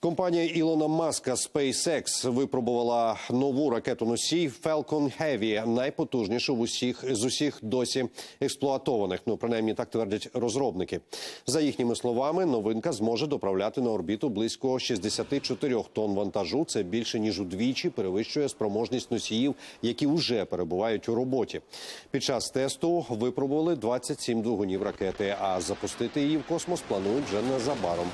Компанія Ілона Маска SpaceX випробувала нову ракету носій Falcon Heavy, найпотужнішу в усіх з усіх досі експлуатованих. Ну принаймні так твердять розробники. За їхніми словами, новинка зможе доправляти на орбіту близько 64 тонн вантажу. Це більше ніж удвічі перевищує спроможність носіїв, які вже перебувають у роботі. Під час тесту випробували 27 двигунів ракети. А запустити її в космос планують вже незабаром.